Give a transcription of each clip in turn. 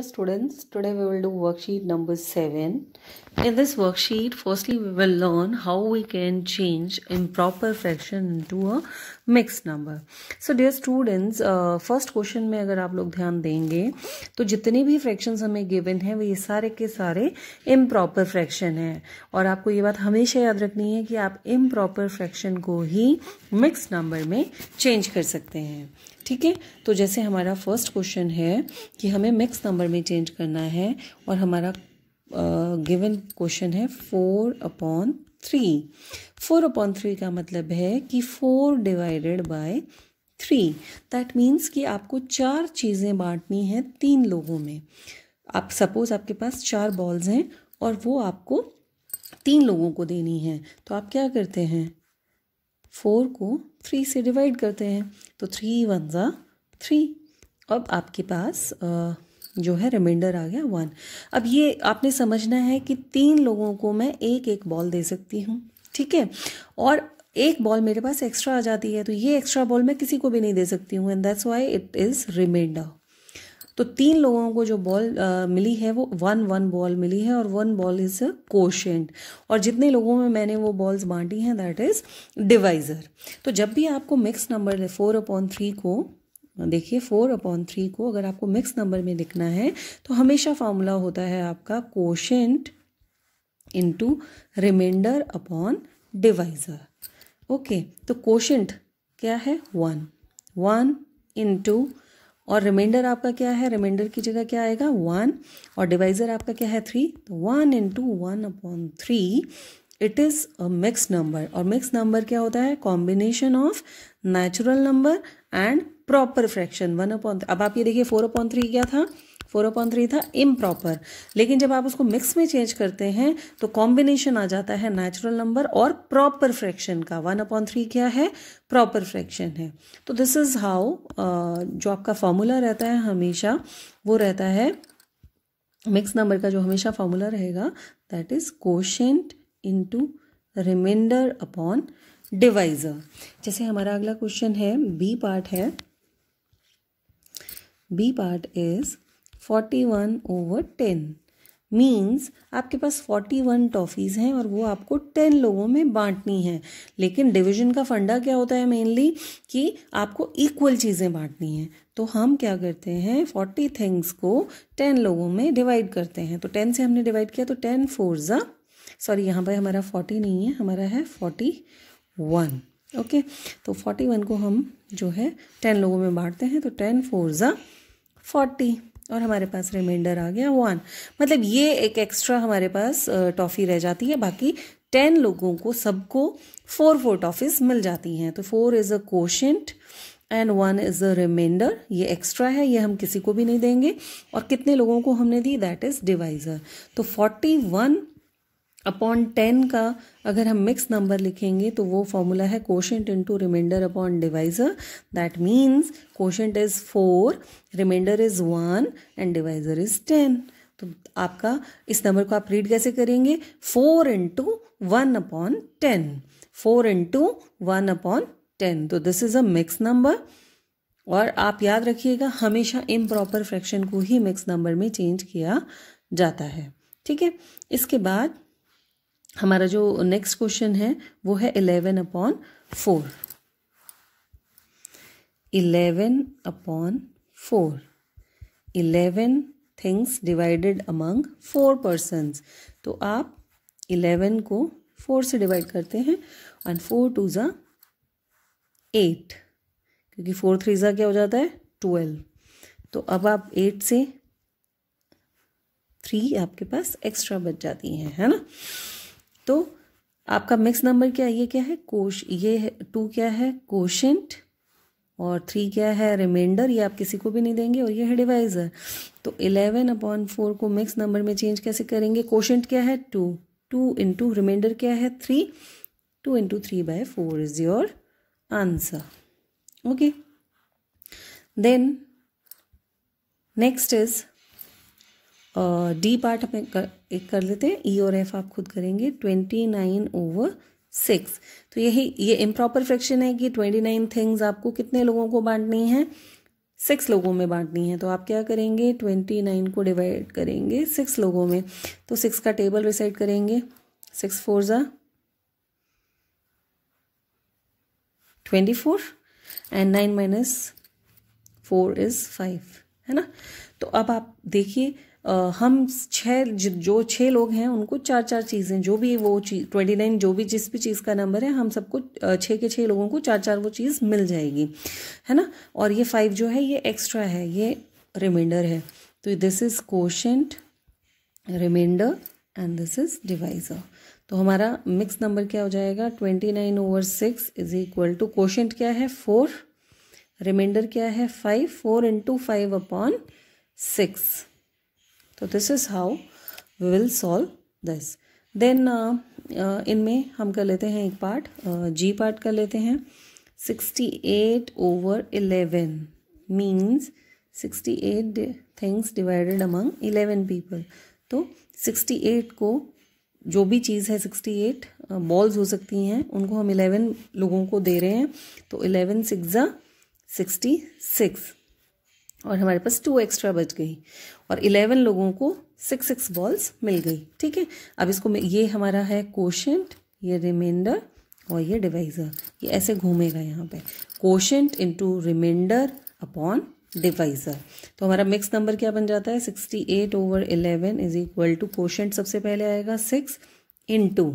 Dear students, today we will do worksheet number 7. In this worksheet, firstly we will learn how we can change improper fraction into a number. So dear students, uh, first question में अगर आप लोग ध्यान देंगे तो जितने भी fractions हमें given है वो सारे के सारे improper fraction है और आपको ये बात हमेशा याद रखनी है कि आप improper fraction को ही mixed number में change कर सकते हैं ठीक है? तो जैसे हमारा फ़र्स्ट क्वेश्चन है कि हमें मिक्स नंबर में चेंज करना है और हमारा गिवन uh, क्वेश्चन है four upon three four upon three का मतलब है कि four divided by three that means कि आपको चार चीज़ें बांटनी हैं तीन लोगों में। आप सपोज़ आपके पास चार बॉल्स हैं और वो आपको तीन लोगों को देनी है। तो आप क्या करते हैं? फोर को थ्री से डिवाइड करते हैं तो थ्री वन ज़ा थ्री अब आपके पास जो है रिमाइंडर आ गया वन अब ये आपने समझना है कि तीन लोगों को मैं एक एक बॉल दे सकती हूँ, ठीक है? और एक बॉल मेरे पास एक्स्ट्रा आ जाती है तो ये एक्स्ट्रा बॉल मैं किसी को भी नहीं दे सकती हूँ and that's why it is reminder तो तीन लोगों को जो बॉल मिली है, वो वन वन बॉल मिली है और one ball is a quotient और जितने लोगों में मैंने वो बॉल्स बांटी हैं दैट इज़ डिवाइज़र तो जब भी आपको mix number four upon three को, देखिए फोर अपॉन थ्री को अगर आपको मिक्स नंबर में लिखना है तो हमेशा फॉर्मूला होता है आपका quotient into remainder upon divisor okay तो कोशेंट क्या है? वन वन इंटू और रिमाइंडर आपका क्या है? रिमाइंडर की जगह क्या आएगा? वन और डिवाइजर आपका क्या है? थ्री तो one into one upon three it is a mix number और मिक्स नंबर क्या होता है? Combination of natural number and proper fraction one upon अब आप ये देखिए फोर अपॉन थ्री क्या था? फोर अपॉन थ्री था इम्प्रॉपर लेकिन जब आप उसको मिक्स में चेंज करते हैं तो कॉम्बिनेशन आ जाता है नेचुरल नंबर और प्रॉपर फ्रैक्शन का। वन अपॉन थ्री क्या है? प्रॉपर फ्रैक्शन है। तो दिस इज़ हाउ जो आपका फॉर्मूला रहता है हमेशा, वो रहता है मिक्स नंबर का जो हमेशा फॉर्मूला रहेगा that is quotient into remainder upon divisor जैसे हमारा अगला क्वेश्चन है बी पार्ट है। B part is forty one over ten means आपके पास फोर्टी वन टॉफ़ीज़ हैं और वो आपको टेन लोगों में बांटनी है। लेकिन डिवीज़न का फंडा क्या होता है मेनली कि आपको इक्वल चीज़ें बांटनी हैं। तो हम क्या करते हैं? फोर्टी थिंग्स को टेन लोगों में डिवाइड करते हैं। तो टेन से हमने डिवाइड किया तो टेन फोर ज़ा। सॉरी यहाँ पर हमारा फोर्टी नहीं है, हमारा है फोर्टी वन ओके तो फोर्टी वन को हम जो है टेन लोगों में बांटते हैं। तो टेन फोर ज़ा। फोर्टी और हमारे पास रिमाइंडर आ गया वन मतलब ये एक एक्स्ट्रा हमारे पास टॉफ़ी रह जाती है। बाकी टेन लोगों को सबको फोर फोर टॉफ़ीज मिल जाती हैं। तो four is a quotient and one is a remainder ये एक्स्ट्रा है, ये हम किसी को भी नहीं देंगे। और कितने लोगों को हमने दी? दैट इज़ डिवाइज़र तो फोर्टी वन अपॉन टेन का अगर हम मिक्स नंबर लिखेंगे तो वो फॉर्मूला है quotient into remainder upon divisor that means quotient is four remainder is one and divisor is ten तो आपका इस नंबर को आप रीड कैसे करेंगे? Four into one upon ten four into one upon ten तो this is a mix number और आप याद रखिएगा, हमेशा इम्प्रॉपर फ्रैक्शन को ही मिक्स नंबर में चेंज किया जाता है। ठीक है? इसके बाद हमारा जो नेक्स्ट क्वेश्चन है, वो है eleven upon four eleven upon four eleven things divided among four persons तो आप इलेवन को फोर से डिवाइड करते हैं एंड फोर टू ज़ा एट क्योंकि फोर थ्री ज़ा क्या हो जाता है? ट्वेल्व तो अब आप एट से थ्री आपके पास एक्स्ट्रा बच जाती हैं, है ना? तो आपका मिक्स नंबर क्या, ये क्या है? कोश, ये है टू क्या है? कोशेंट और थ्री क्या है? रिमाइंडर ये आप किसी को भी नहीं देंगे और ये है डिवाइजर तो इलेवन अपॉन फोर को मिक्स नंबर में चेंज कैसे करेंगे? कोशेंट क्या है? टू टू इंटू रिमाइंडर क्या है? Three two into three by four is your answer okay then next is D part हमें कर, एक कर लेते हैं। ई e और एफ़ आप खुद करेंगे ट्वेंटी नाइन ओवर सिक्स तो यही ये इम्प्रॉपर फ्रैक्शन है कि ट्वेंटी नाइन थिंग्स आपको कितने लोगों को बांटनी है? सिक्स लोगों में बांटनी है। तो आप क्या करेंगे? ट्वेंटी नाइन को डिवाइड करेंगे सिक्स लोगों में। तो सिक्स का टेबल रिसाइड करेंगे। सिक्स फोर ज़ा twenty four and nine minus four is five है ना? तो अब आप देखिए हम छः जो छः लोग हैं, उनको चार चार चीज़ें, जो भी वो चीज़ ट्वेंटी नाइन जो भी जिस भी चीज़ का नंबर है, हम सबको छः के छः लोगों को चार चार वो चीज़ मिल जाएगी, है ना? और ये फाइव जो है, ये एक्स्ट्रा है, ये रिमाइंडर है। तो this is quotient remainder and this is divisor तो हमारा मिक्स नंबर क्या हो जाएगा? Twenty nine over six is equal to quotient क्या है? फोर रिमाइंडर क्या है? Five four into five upon six तो this is how we will solve this then इनमें हम कर लेते हैं एक पार्ट जी पार्ट कर लेते हैं। Sixty eight over eleven means sixty eight things divided among eleven people तो सिक्सटी एट को जो भी चीज़ है सिक्सटी एट बॉल्स हो सकती हैं, उनको हम इलेवन लोगों को दे रहे हैं। तो इलेवन सिक्स सिक्सटी सिक्स और हमारे पास टू एक्स्ट्रा बच गई और इलेवन लोगों को सिक्स सिक्स बॉल्स मिल गई। ठीक है? अब इसको ये हमारा है कोशेंट ये रिमाइंडर और ये डिवाइज़र ये ऐसे घूमेगा यहाँ पे। Quotient into remainder upon divisor तो हमारा मिक्स नंबर क्या बन जाता है? Sixty eight over eleven is equal to quotient सबसे पहले आएगा six in two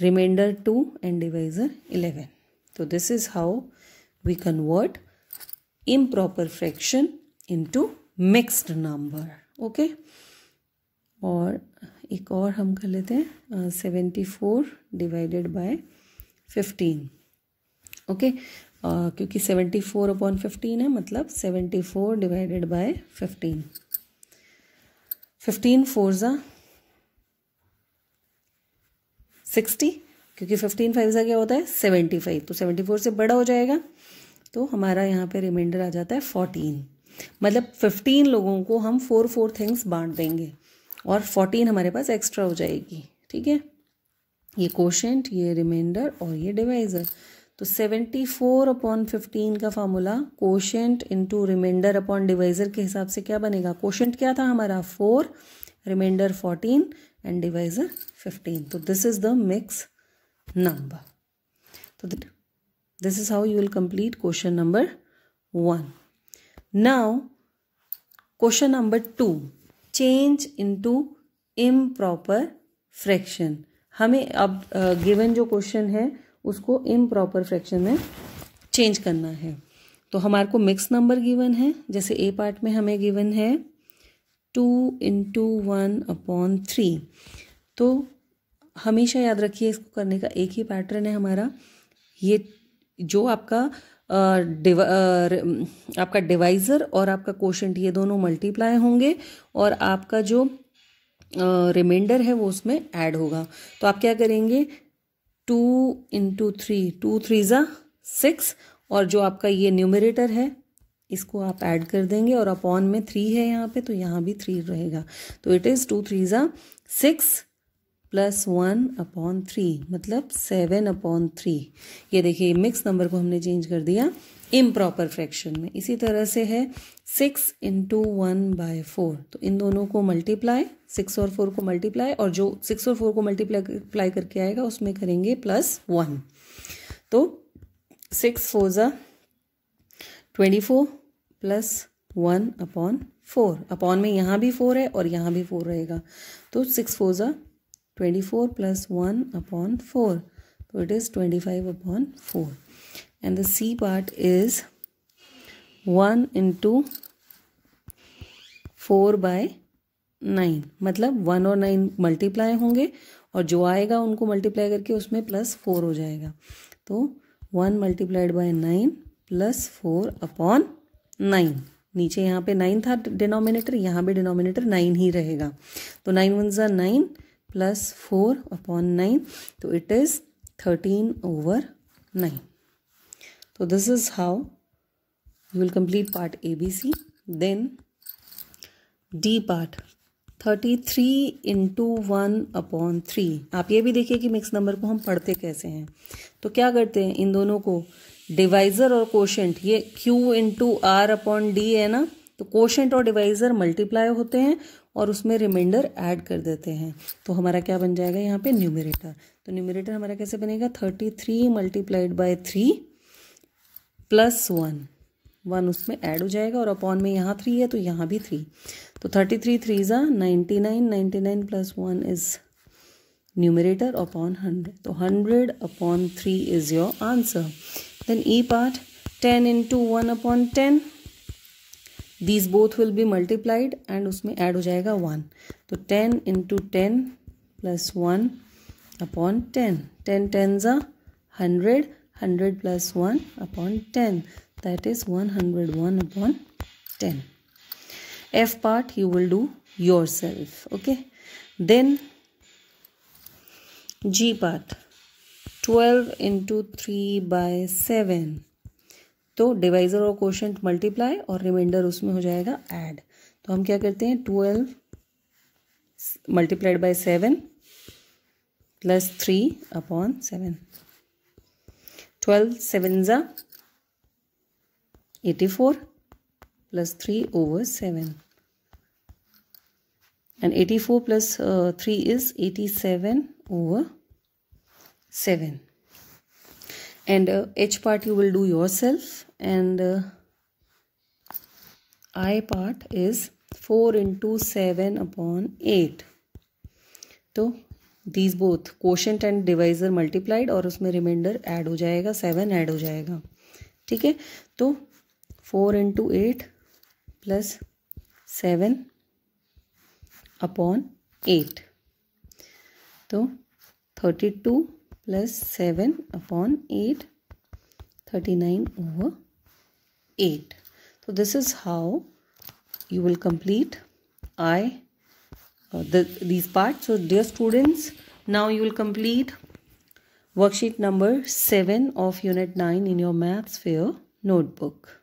remainder two and divisor eleven तो this is how we convert improper fraction into mixed number okay और एक और हम कर लेते हैं seventy four divided by fifteen okay क्योंकि सेवेंटी फोर अपॉन फिफ्टीन है मतलब seventy four divided by fifteen fifteen four ज़ा सिक्सटी क्योंकि फिफ्टीन फाइव ज़ा क्या होता है? सेवेंटी फाइव तो सेवेंटी फोर से बड़ा हो जाएगा। तो हमारा यहाँ पे रिमाइंडर आ जाता है फोर्टीन मतलब फिफ्टीन लोगों को हम फोर फोर थिंग्स बांट देंगे और फोर्टीन हमारे पास एक्स्ट्रा हो जाएगी, ठीक है? ये कोशेंट ये रिमाइंडर और ये डिवाइज़र तो सेवेंटी फोर अपॉन फिफ्टीन का formula quotient into remainder upon divisor के हिसाब से क्या बनेगा? कोशेंट क्या था हमारा? Four remainder fourteen and divisor fifteen तो this is the mix number तो This is how you will complete question number 1. Now, question number 2. Change into improper fraction. हमें अब गिवन जो क्वेश्चन है उसको इम्प्रॉपर फ्रैक्शन में चेंज करना है तो हमारे को मिक्स नंबर गिवन है जैसे ए पार्ट में हमें गिवन है two into one upon three तो हमेशा याद रखिए इसको करने का एक ही पैटर्न है हमारा ये जो आपका आपका डिवाइज़र और आपका कोशेंट ये दोनों मल्टीप्लाई होंगे और आपका जो रिमाइंडर है वो उसमें ऐड होगा। तो आप क्या करेंगे? Two into three, two three ज़ा, सिक्स और जो आपका ये न्यूमरेटर है, इसको आप ऐड कर देंगे और अपॉन में थ्री है यहाँ पे तो यहाँ भी थ्री रहेगा। तो इट इज़ टू थ्री ज़ा, six plus one upon three मतलब सेवन अपॉन थ्री। ये देखिए मिक्स नंबर को हमने चेंज कर दिया इम्प्रॉपर फ्रैक्शन में। इसी तरह से है six into one by four तो इन दोनों को मल्टीप्लाई सिक्स और फोर को मल्टीप्लाई और जो सिक्स और फोर को मल्टीप्लाई करके आएगा, उसमें करेंगे प्लस वन तो सिक्स फोर ज़ा twenty four plus one upon four upon में यहाँ भी फोर है और यहाँ भी फोर रहेगा। तो सिक्स फोर ज़ा 24 plus 1 upon 4. So, it is 25 upon 4. And the C part is 1 into 4 by 9 मतलब वन और नाइन मल्टीप्लाई होंगे और जो आएगा उनको मल्टीप्लाई करके उसमें प्लस फोर हो जाएगा तो one multiplied by nine plus four upon nine नीचे यहाँ पे नाइन था डिनोमिनेटर यहाँ पे डिनोमिनेटर नाइन ही रहेगा तो नाइन वन ज़ा nine plus 4 upon 9 so, it is 13 over 9 so, this is how you will complete part abc then, d part. 33 into one upon three आप ये भी देखिए कि मिक्स नंबर को हम पढ़ते कैसे हैं। तो क्या करते हैं? इन दोनों को डिवाइजर और कोशेंट ये Q into R upon D है ना? तो कोशेंट और डिवाइजर मल्टीप्लाई होते हैं और उसमें रिमाइंडर ऐड कर देते हैं। तो हमारा क्या बन जाएगा यहाँ पे न्यूमिरेटर तो न्यूमिरेटर हमारा कैसे बनेगा? Thirty three multiplied by three plus one one उसमें ऐड हो जाएगा और अपॉन में यहाँ थ्री है तो यहाँ भी थ्री तो थर्टी थ्री थ्री ज़ा ninety nine ninety nine plus one is numerator upon hundred तो hundred upon three is your answer then E part ten into one upon ten these both will be multiplied and उसमें add हो जाएगा one तो ten into ten plus one upon ten ten ten ज़ा hundred hundred plus one upon ten that is 101 upon 10 f part you will do yourself. Okay? Then g part. 12 into 3 by 7 तो divisor और question multiply और remainder उसमें हो जाएगा add तो हम क्या करते हैं? Twelve multiplied by seven plus three upon seven twelve seven ज़ा 84 plus 3 over 7 and 84 plus, uh, 3 is 87 over 7 and uh, h part you will do yourself and uh, i part is 4 into 7 upon 8 तो these both quotient and divisor multiplied और उसमें remainder add हो जाएगा seven add हो जाएगा ठीक है तो four into eight plus seven upon eight तो thirty two plus 7 upon 8 39 over 8 so this is how you will complete I uh, the, these parts. So dear students now you will complete worksheet number 7 of unit 9 in your maths fair notebook.